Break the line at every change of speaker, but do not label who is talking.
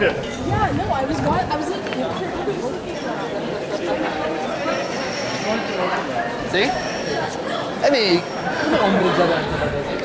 Yeah, no, I was I was looking.
¿Sí? I mean,
come on, brother.